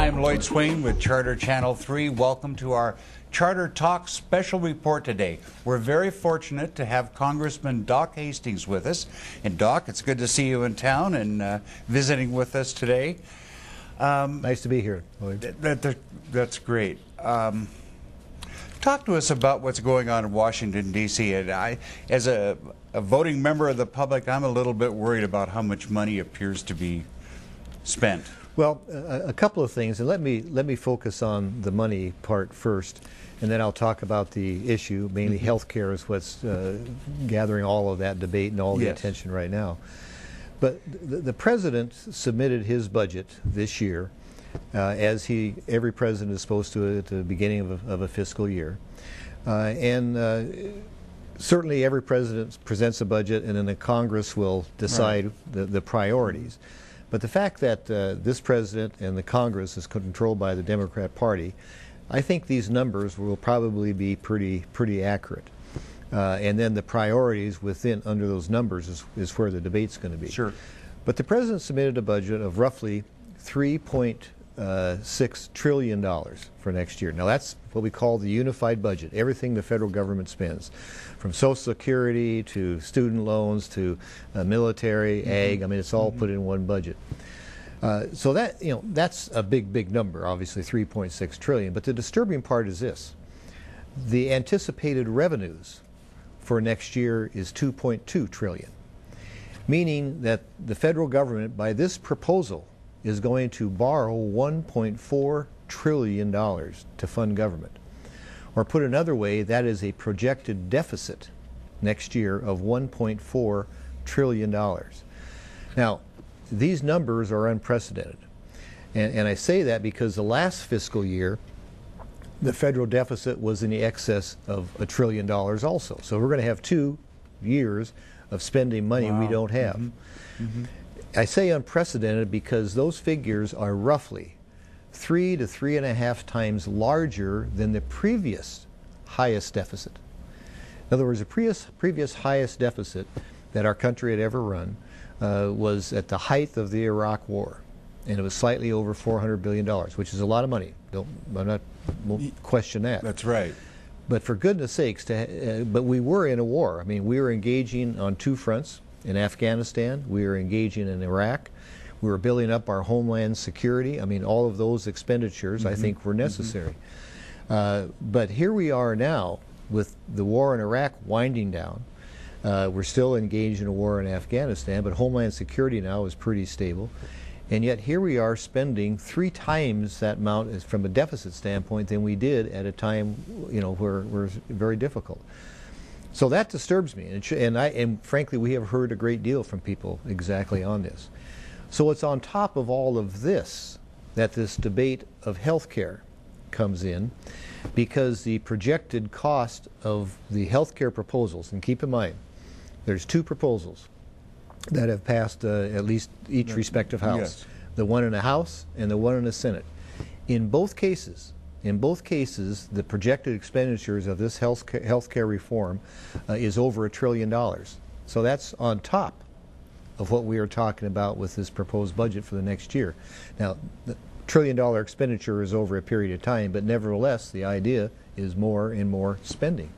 I'm Lloyd Swain with Charter Channel 3. Welcome to our Charter Talk special report today. We're very fortunate to have Congressman Doc Hastings with us. And Doc, it's good to see you in town and uh, visiting with us today. Um, nice to be here, Lloyd. That, that, that's great. Um, talk to us about what's going on in Washington, D.C. And I, as a, a voting member of the public, I'm a little bit worried about how much money appears to be spent. Well, a, a, couple of things, and let me let me focus on the money part first, and then I'll talk about the issue. Mainly, mm -hmm. health care is what's uh, gathering all of that debate and all the yes. attention right now. But the, the, president submitted his budget this year, uh, as he every president is supposed to at the beginning of a, of a fiscal year, uh, and uh, certainly every president presents a budget, and then the Congress will decide right. the, the priorities. But the fact that uh, this president and the Congress is controlled by the Democrat Party, I think these numbers will probably be pretty pretty accurate. Uh, and then the priorities within under those numbers is, is where the debate's going to be. Sure. But the president submitted a budget of roughly 3.6 uh, trillion dollars for next year. Now that's what we call the unified budget. Everything the federal government spends from Social Security to student loans to uh, military, mm-hmm. ag. I mean, it's all mm-hmm. put in one budget. Uh, so that you know that's a big, big number. Obviously, 3.6 trillion. But the disturbing part is this: the anticipated revenues for next year is 2.2 trillion, meaning that the federal government, by this proposal, is going to borrow 1.4 trillion dollars to fund government. Or put another way, that is a projected deficit next year of $1.4 trillion. Now, these numbers are unprecedented. And, and, I say that because the last fiscal year, the federal deficit was in the excess of a trillion dollars also. So we're going to have two years of spending money wow. we don't have. Mm -hmm. Mm -hmm. I say unprecedented because those figures are roughly three to three and a half times larger than the previous highest deficit. In other words, the previous, previous highest deficit that our country had ever run uh, was at the height of the Iraq War, and it was slightly over $400 billion, which is a lot of money. Don't, I'm not won't question that. That's right. But for goodness sakes, to, uh, but we were in a war. I mean, we were engaging on two fronts in Afghanistan. We are engaging in Iraq. We are building up our homeland security. I mean, all of those expenditures, mm -hmm. I mm-hmm. think, were mm-hmm. necessary. Mm -hmm. uh, but here we are now with the war in Iraq winding down. Uh, we're still engaged in a war in Afghanistan, but homeland security now is pretty stable. And yet here we are spending three times that amount from a deficit standpoint than we did at a time, you know, where, where it's very difficult. So that disturbs me, and, and, I, and frankly, we have heard a great deal from people exactly on this. So it's on top of all of this that this debate of health care comes in because the projected cost of the health care proposals, and keep in mind, there's two proposals that have passed uh, at least each respective house. Yes. The one in the House and the one in the Senate. In both cases, in both cases, the projected expenditures of this health care, health reform uh, is over a trillion dollars. So that's on top of what we are talking about with this proposed budget for the next year. Now, the trillion dollar expenditure is over a period of time, but nevertheless, the idea is more and more spending.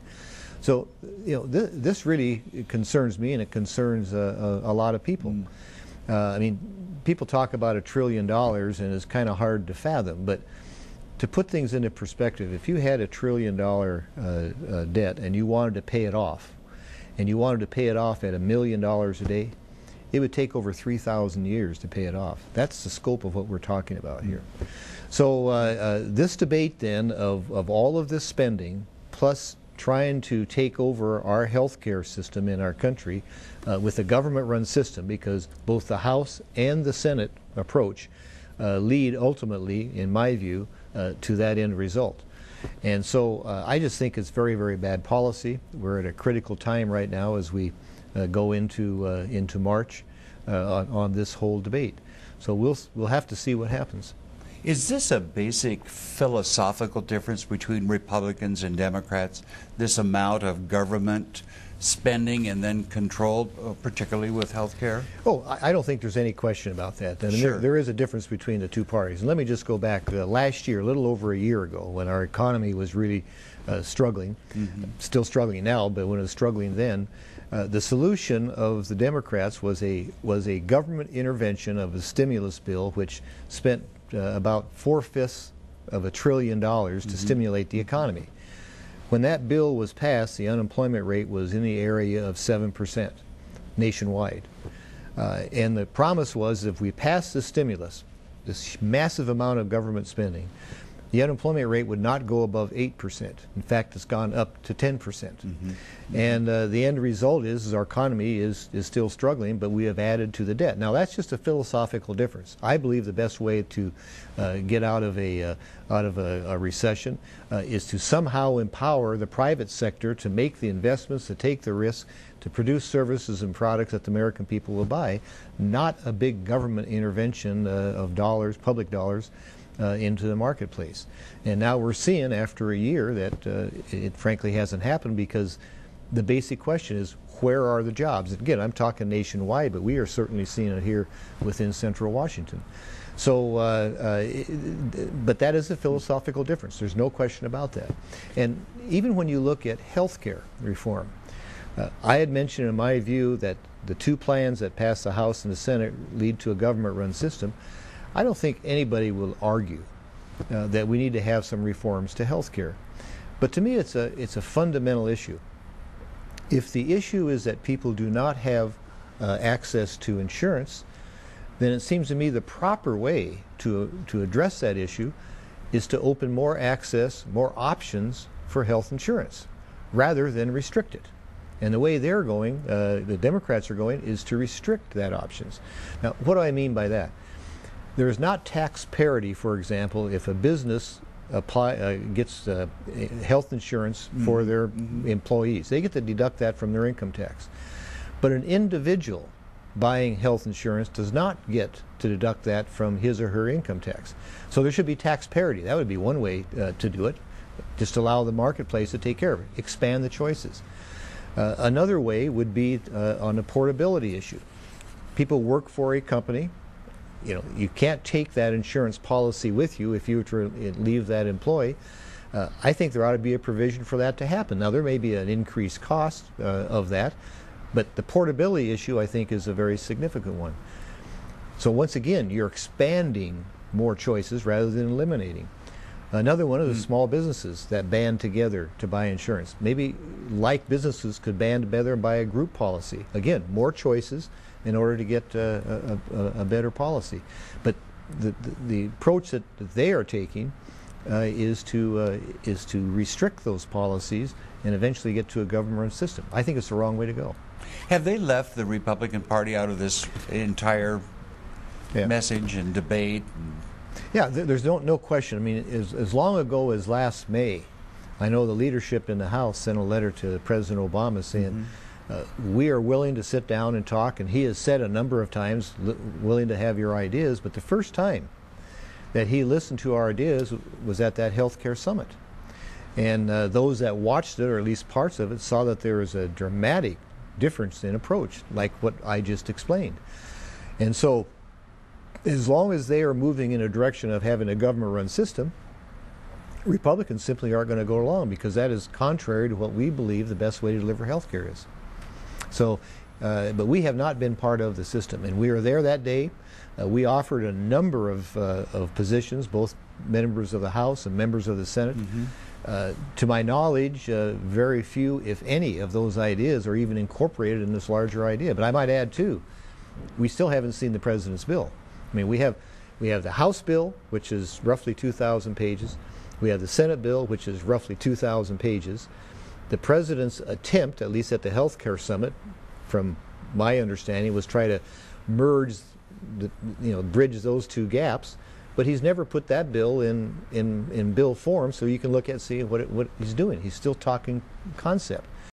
So, you know, th this really concerns me and it concerns uh, a, a, lot of people. Mm. Uh, I mean, people talk about a trillion dollars and it's kind of hard to fathom, but to put things into perspective, if you had a trillion dollar uh, uh debt and you wanted to pay it off, and you wanted to pay it off at a million dollars a day, it would take over 3,000 years to pay it off. That's the scope of what we're talking about here. So uh, uh, this debate then of, of all of this spending plus trying to take over our health care system in our country uh, with a government-run system because both the House and the Senate approach uh, lead ultimately, in my view, uh, to that end result. And so uh, I just think it's very, very bad policy. We're at a critical time right now as we uh, go into uh, into March uh, on, on, this whole debate. So we'll we'll have to see what happens. Is this a basic philosophical difference between Republicans and Democrats? This amount of government spending and then controlled, uh, particularly with health care? Oh, I I don't think there's any question about that. And Sure. there, there is a difference between the two parties. And let me just go back uh, last year, a little over a year ago, when our economy was really uh, struggling, still struggling now, but when it was struggling then. Uh, the solution of the Democrats was a was a government intervention of a stimulus bill, which spent uh, about four fifths of a trillion dollars to stimulate the economy. When that bill was passed, the unemployment rate was in the area of 7% nationwide. Uh, and the promise was if we pass the stimulus, this massive amount of government spending, the unemployment rate would not go above 8%. In fact, it's gone up to 10%. percent And uh, the end result is, is our economy is, is still struggling, but we have added to the debt. Now, that's just a philosophical difference. I believe the best way to uh, get out of a, uh, out of a, a recession uh, is to somehow empower the private sector to make the investments, to take the risk, to produce services and products that the American people will buy, not a big government intervention uh, of dollars, public dollars, uh, into the marketplace. And now we're seeing after a year that uh, it frankly hasn't happened because the basic question is where are the jobs? Again, I'm talking nationwide, but we are certainly seeing it here within central Washington. So, uh, uh, but that is a philosophical difference. There's no question about that. And even when you look at health care reform, uh, I had mentioned in my view that the two plans that passed the House and the Senate lead to a government run system. I don't think anybody will argue uh, that we need to have some reforms to health care. But to me, it's a, it's a fundamental issue. If the issue is that people do not have uh, access to insurance, then it seems to me the proper way to, to address that issue is to open more access, more options for health insurance, rather than restrict it. And the way they're going, uh, the Democrats are going, is to restrict that options. Now, what do I mean by that? There is not tax parity, for example, if a business apply, uh, gets uh, health insurance for their employees. They get to deduct that from their income tax. But an individual buying health insurance does not get to deduct that from his or her income tax. So there should be tax parity. That would be one way uh, to do it. Just allow the marketplace to take care of it. Expand the choices. Uh, another way would be uh, on the portability issue. People work for a company. You know, you can't take that insurance policy with you if you were to leave that employee. Uh, I think there ought to be a provision for that to happen. Now, there may be an increased cost uh, of that, but the portability issue, I think, is a very significant one. So once again, you're expanding more choices rather than eliminating. Another one is the small businesses that band together to buy insurance. Maybe like businesses could band together and buy a group policy. Again, more choices in order to get uh, a, a, a better policy. But the, the, the approach that, that they are taking uh, is to uh, is to restrict those policies and eventually get to a government system. I think it's the wrong way to go. Have they left the Republican Party out of this entire Yeah. message and debate? Yeah, th- there's no, no question. I mean, as, as long ago as last May, I know the leadership in the House sent a letter to President Obama saying, uh, we are willing to sit down and talk, and he has said a number of times, li- willing to have your ideas, but the first time that he listened to our ideas was at that healthcare summit. And uh, those that watched it, or at least parts of it, saw that there was a dramatic difference in approach, like what I just explained. And so, as long as they are moving in a direction of having a government run system, Republicans simply aren't going to go along because that is contrary to what we believe the best way to deliver health care is. So, uh, but we have not been part of the system, and we were there that day. Uh, we offered a number of, uh, of positions, both members of the House and members of the Senate. Uh, to my knowledge, uh, very few, if any, of those ideas are even incorporated in this larger idea. But I might add, too, we still haven't seen the president's bill. I mean, we have we have the House bill, which is roughly 2,000 pages. We have the Senate bill, which is roughly 2,000 pages. The president's attempt, at least at the health care summit, from my understanding, was try to merge, the, you know, bridge those two gaps. But he's never put that bill in, in, in bill form, so you can look at see what it, what he's doing. He's still talking concept.